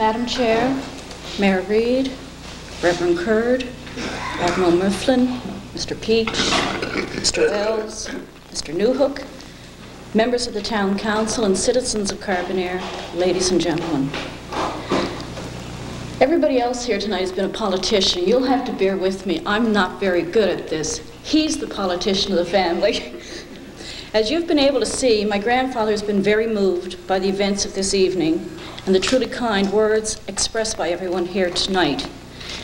Madam Chair, Mayor Reed, Reverend Curd, Admiral Mifflin, Mr. Peach, Mr. Wells, Mr. Newhook, members of the Town Council, and citizens of Carbonear, ladies and gentlemen. Everybody else here tonight has been a politician. You'll have to bear with me. I'm not very good at this. He's the politician of the family. As you've been able to see, my grandfather has been very moved by the events of this evening and the truly kind words expressed by everyone here tonight,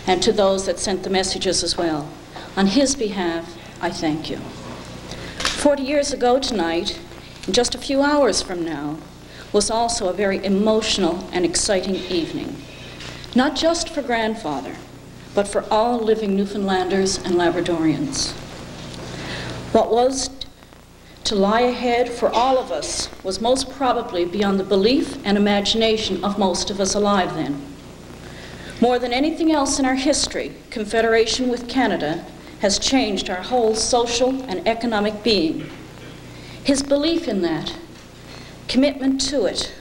and to those that sent the messages as well. On his behalf, I thank you. Forty years ago tonight, just a few hours from now, was also a very emotional and exciting evening not just for grandfather, but for all living Newfoundlanders and Labradorians. What was to lie ahead for all of us was most probably beyond the belief and imagination of most of us alive then. More than anything else in our history, Confederation with Canada has changed our whole social and economic being. His belief in that, commitment to it,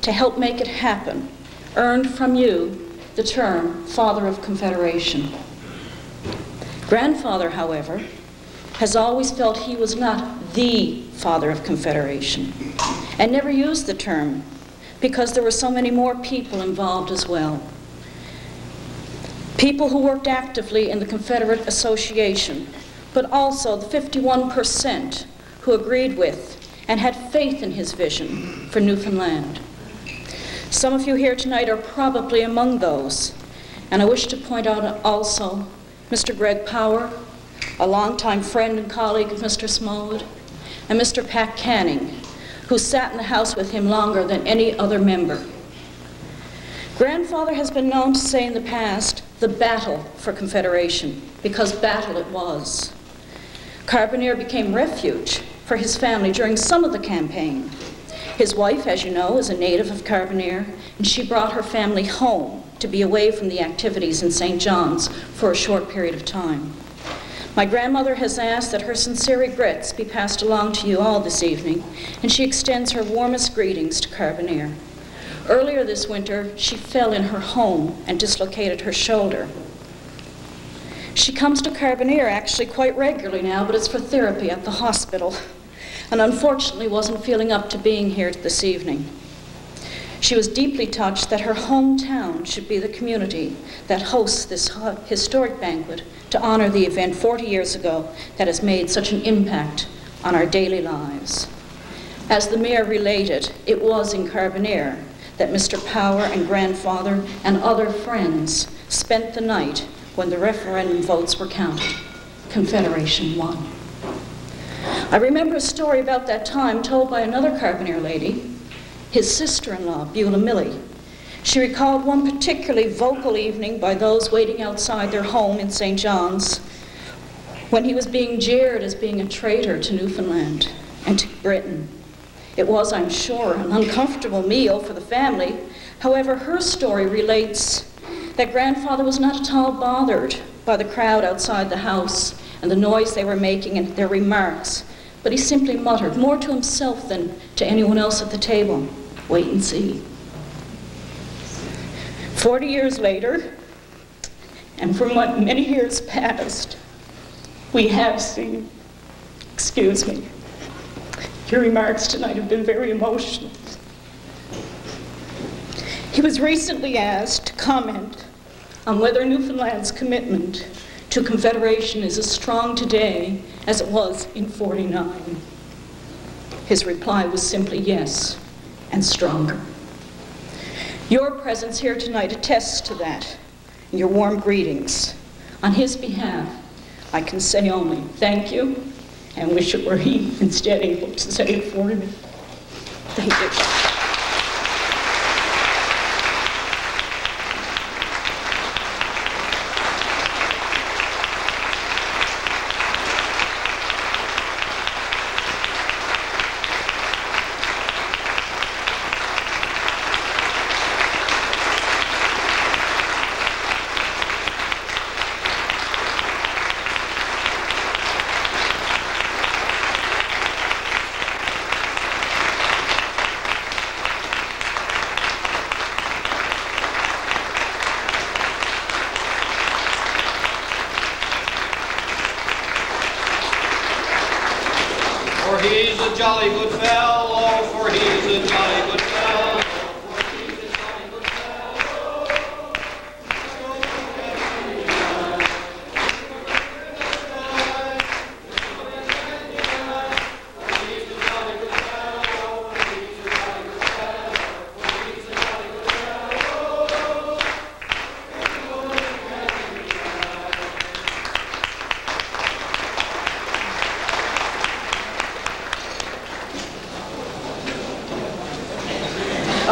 to help make it happen, earned from you the term Father of Confederation. Grandfather, however, has always felt he was not the Father of Confederation and never used the term because there were so many more people involved as well. People who worked actively in the Confederate Association, but also the 51% who agreed with and had faith in his vision for Newfoundland. Some of you here tonight are probably among those. And I wish to point out also Mr. Greg Power, a longtime friend and colleague of Mr. Smallwood, and Mr. Pat Canning, who sat in the House with him longer than any other member. Grandfather has been known to say in the past, the battle for Confederation, because battle it was. Carbonear became refuge for his family during some of the campaign, his wife, as you know, is a native of Carbonear, and she brought her family home to be away from the activities in St. John's for a short period of time. My grandmother has asked that her sincere regrets be passed along to you all this evening, and she extends her warmest greetings to Carbonear. Earlier this winter, she fell in her home and dislocated her shoulder. She comes to Carbonear actually quite regularly now, but it's for therapy at the hospital and unfortunately wasn't feeling up to being here this evening. She was deeply touched that her hometown should be the community that hosts this historic banquet to honor the event 40 years ago that has made such an impact on our daily lives. As the mayor related, it was in Carbonear that Mr. Power and grandfather and other friends spent the night when the referendum votes were counted. Confederation won. I remember a story about that time told by another Carbonear lady, his sister-in-law, Beulah Millie. She recalled one particularly vocal evening by those waiting outside their home in St. John's when he was being jeered as being a traitor to Newfoundland and to Britain. It was, I'm sure, an uncomfortable meal for the family. However, her story relates that grandfather was not at all bothered by the crowd outside the house and the noise they were making and their remarks but he simply muttered, more to himself than to anyone else at the table, wait and see. Forty years later, and from what many years past, we have seen, excuse me, your remarks tonight have been very emotional. He was recently asked to comment on whether Newfoundland's commitment to Confederation is as strong today as it was in 49. His reply was simply yes, and stronger. Your presence here tonight attests to that, and your warm greetings. On his behalf, I can say only thank you, and wish it were he instead able to say it for me. Thank you. A jolly good fellow, for he's a jolly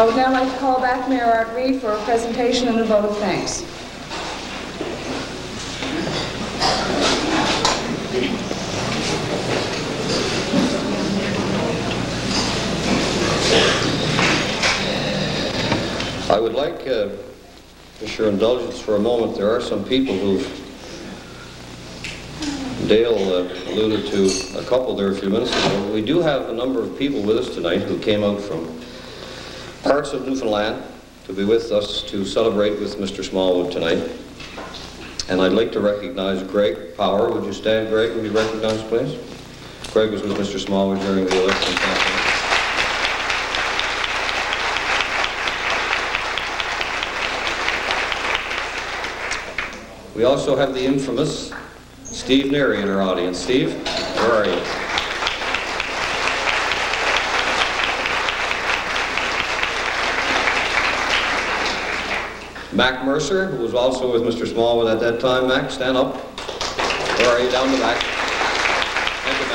I would now like to call back Mayor Art Reed for a presentation and a vote of thanks. I would like, uh, with your indulgence for a moment, there are some people who've, Dale uh, alluded to a couple there a few minutes ago. We do have a number of people with us tonight who came out from parts of Newfoundland to be with us to celebrate with Mr. Smallwood tonight. And I'd like to recognize Greg Power. Would you stand, Greg, and be recognized, please? Greg was with Mr. Smallwood during the election campaign. We also have the infamous Steve Neary in our audience. Steve, where are you? Mac Mercer, who was also with Mr. Smallwood at that time. Mac, stand up. Where are you? Down the back. Thank you,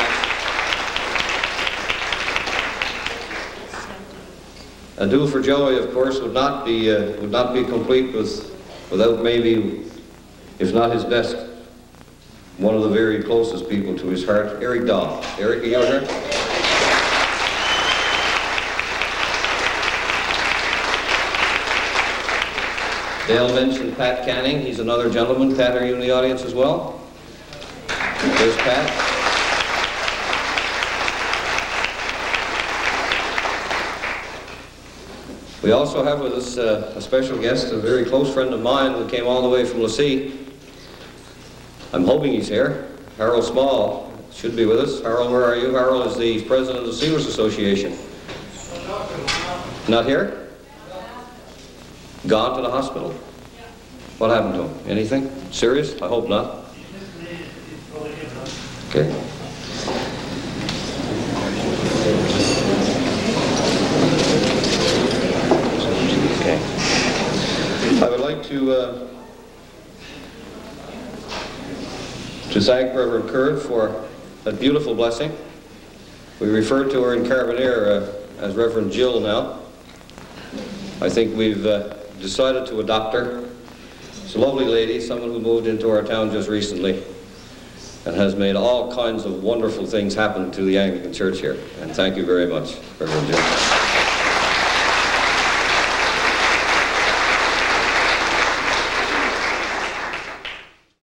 Mac. A duel for Joey, of course, would not be uh, would not be complete with without maybe, if not his best, one of the very closest people to his heart, Eric Daw. Eric, are you here? Dale mentioned Pat Canning. He's another gentleman. Pat, are you in the audience as well? There's Pat. We also have with us uh, a special guest, a very close friend of mine who came all the way from La Scie. I'm hoping he's here. Harold Small should be with us. Harold, where are you? Harold is the president of the Sealers Association. Not here? Gone to the hospital? What happened to him? Anything? Serious? I hope not. Okay. Okay. I would like to uh, to thank Reverend Curd for that beautiful blessing. We refer to her in Carbonear uh, as Reverend Jill now. I think we've uh, decided to adopt her. She's a lovely lady, someone who moved into our town just recently and has made all kinds of wonderful things happen to the Anglican Church here. And thank you very much, Reverend Jill.